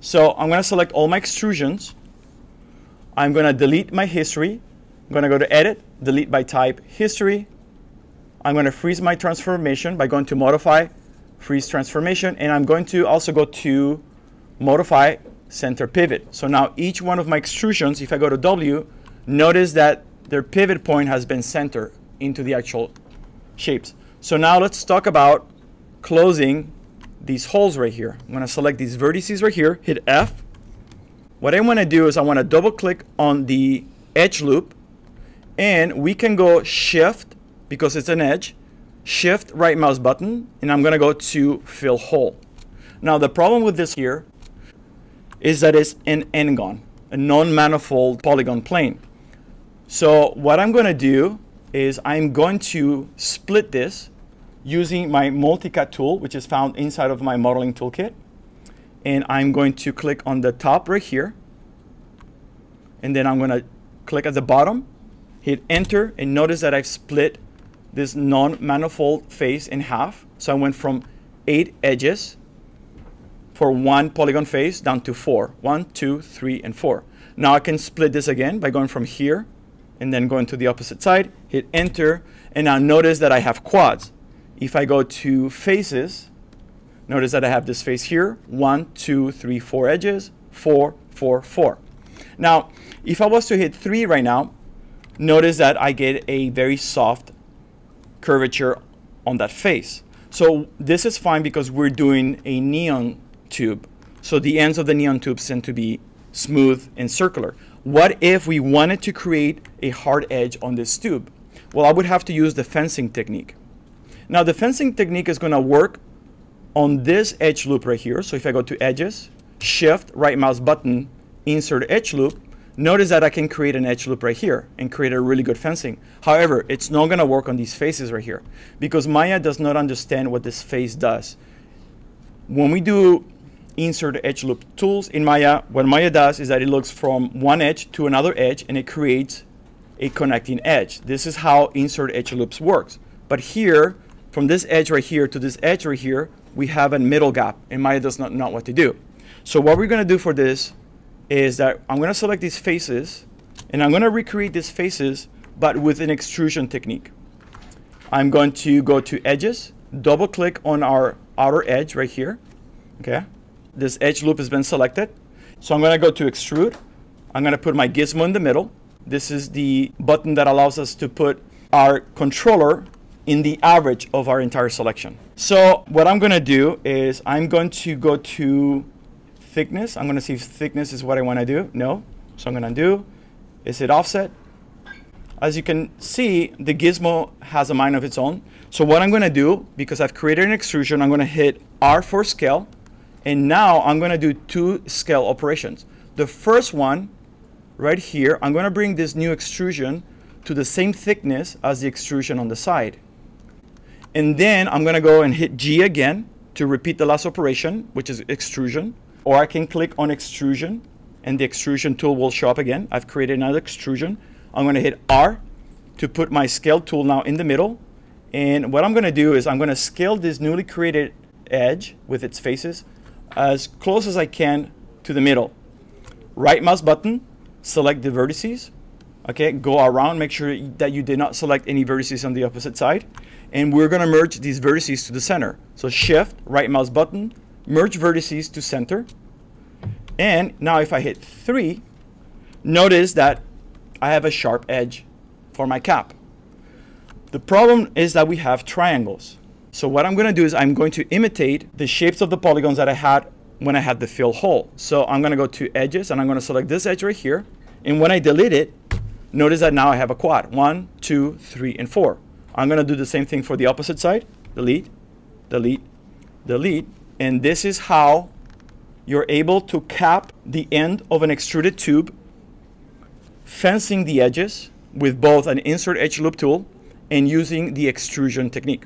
So I'm going to select all my extrusions. I'm going to delete my history. I'm going to go to Edit, Delete by Type, History. I'm going to freeze my transformation by going to Modify, Freeze Transformation, and I'm going to also go to Modify, Center Pivot. So now each one of my extrusions, if I go to W, notice that their pivot point has been centered into the actual shapes. So now let's talk about closing these holes right here. I'm going to select these vertices right here, hit F. What I want to do is I want to double click on the edge loop and we can go shift because it's an edge, shift right mouse button and I'm going to go to fill hole. Now the problem with this here is that it's an n-gon, a non-manifold polygon plane. So what I'm going to do is I'm going to split this using my multicut tool, which is found inside of my modeling toolkit. And I'm going to click on the top right here. And then I'm going to click at the bottom, hit enter, and notice that I've split this non-manifold face in half. So I went from eight edges for one polygon face down to four. One, two, three, and four. Now I can split this again by going from here and then going to the opposite side, hit enter, and now notice that I have quads. If I go to faces, notice that I have this face here, one, two, three, four edges, four, four, four. Now, if I was to hit three right now, notice that I get a very soft curvature on that face. So this is fine because we're doing a neon tube. So the ends of the neon tubes tend to be smooth and circular. What if we wanted to create a hard edge on this tube? Well, I would have to use the fencing technique. Now the fencing technique is going to work on this edge loop right here. So if I go to edges, shift, right mouse button, insert edge loop, notice that I can create an edge loop right here and create a really good fencing. However, it's not going to work on these faces right here because Maya does not understand what this face does. When we do insert edge loop tools in Maya, what Maya does is that it looks from one edge to another edge and it creates a connecting edge. This is how insert edge loops works. But here, from this edge right here to this edge right here, we have a middle gap and Maya does not know what to do. So what we're gonna do for this is that I'm gonna select these faces and I'm gonna recreate these faces but with an extrusion technique. I'm going to go to edges, double click on our outer edge right here, okay? This edge loop has been selected. So I'm going to go to extrude. I'm going to put my gizmo in the middle. This is the button that allows us to put our controller in the average of our entire selection. So what I'm going to do is I'm going to go to thickness. I'm going to see if thickness is what I want to do. No. So I'm going to do, is it offset? As you can see, the gizmo has a mind of its own. So what I'm going to do, because I've created an extrusion, I'm going to hit R for scale. And now I'm going to do two scale operations. The first one, right here, I'm going to bring this new extrusion to the same thickness as the extrusion on the side. And then I'm going to go and hit G again to repeat the last operation, which is extrusion. Or I can click on extrusion and the extrusion tool will show up again. I've created another extrusion. I'm going to hit R to put my scale tool now in the middle. And what I'm going to do is I'm going to scale this newly created edge with its faces as close as I can to the middle. Right mouse button, select the vertices. Okay, go around, make sure that you did not select any vertices on the opposite side. And we're gonna merge these vertices to the center. So shift, right mouse button, merge vertices to center. And now if I hit three, notice that I have a sharp edge for my cap. The problem is that we have triangles. So what I'm going to do is I'm going to imitate the shapes of the polygons that I had when I had the fill hole. So I'm going to go to edges and I'm going to select this edge right here. And when I delete it, notice that now I have a quad. One, two, three, and four. I'm going to do the same thing for the opposite side. Delete, delete, delete. And this is how you're able to cap the end of an extruded tube, fencing the edges with both an insert edge loop tool and using the extrusion technique.